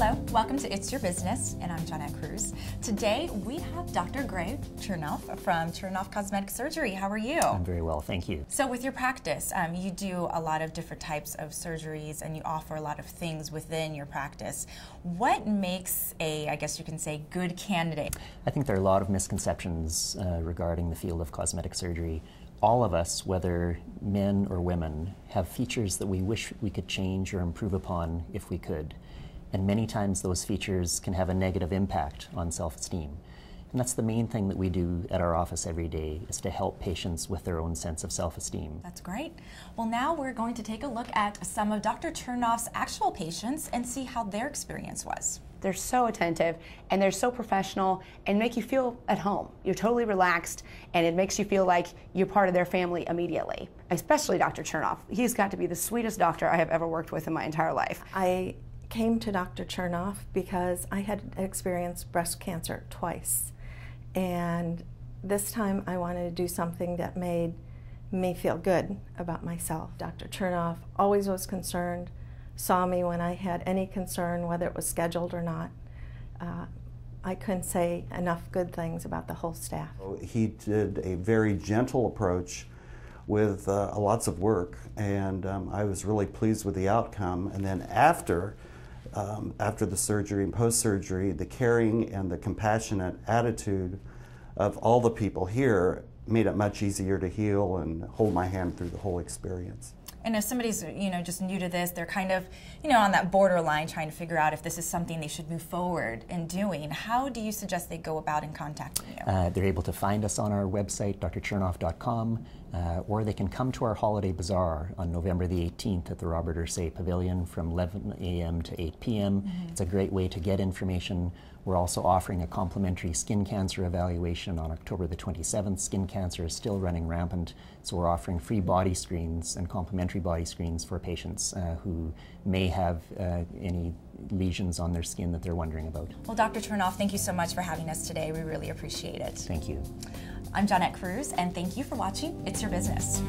Hello, welcome to It's Your Business, and I'm Johnette Cruz. Today we have Dr. Greg Chernoff from Chernoff Cosmetic Surgery. How are you? I'm very well, thank you. So, with your practice, um, you do a lot of different types of surgeries and you offer a lot of things within your practice. What makes a, I guess you can say, good candidate? I think there are a lot of misconceptions uh, regarding the field of cosmetic surgery all of us, whether men or women, have features that we wish we could change or improve upon if we could. And many times those features can have a negative impact on self-esteem. And that's the main thing that we do at our office every day is to help patients with their own sense of self-esteem. That's great. Well, now we're going to take a look at some of Dr. Chernoff's actual patients and see how their experience was. They're so attentive and they're so professional and make you feel at home. You're totally relaxed and it makes you feel like you're part of their family immediately. Especially Dr. Chernoff. He's got to be the sweetest doctor I have ever worked with in my entire life. I came to Dr. Chernoff because I had experienced breast cancer twice. And this time I wanted to do something that made me feel good about myself. Dr. Chernoff always was concerned, saw me when I had any concern, whether it was scheduled or not. Uh, I couldn't say enough good things about the whole staff. He did a very gentle approach with uh, lots of work, and um, I was really pleased with the outcome. And then after, um, after the surgery and post surgery, the caring and the compassionate attitude of all the people here made it much easier to heal and hold my hand through the whole experience. And if somebody's you know just new to this, they're kind of you know on that borderline trying to figure out if this is something they should move forward in doing. How do you suggest they go about in contacting you? Uh, they're able to find us on our website, drchernoff.com, uh, or they can come to our holiday bazaar on November the 18th at the Robert Ursay Pavilion from 11 a.m. to 8 p.m. Mm-hmm. It's a great way to get information. We're also offering a complimentary skin cancer evaluation on October the 27th. Skin cancer is still running rampant, so we're offering free body screens and complimentary body screens for patients uh, who may have uh, any lesions on their skin that they're wondering about. Well, Dr. Chernoff, thank you so much for having us today. We really appreciate it. Thank you. I'm Johnette Cruz, and thank you for watching It's Your Business.